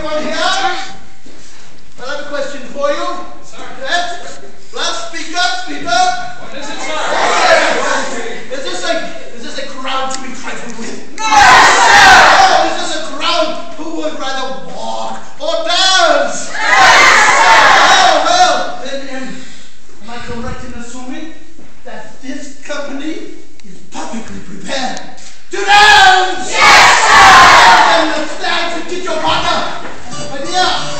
anyone here? I have a question for you. Yes, sir. Yes? Last, speak up, speak up. What is it, sir? Yes. Is this a is this a crowd to be trifled with? No, sir. Or is this a crowd who would rather walk or dance? Yes, sir. Oh well, then um, am I correct in assuming that this company is perfectly prepared to dance? 呀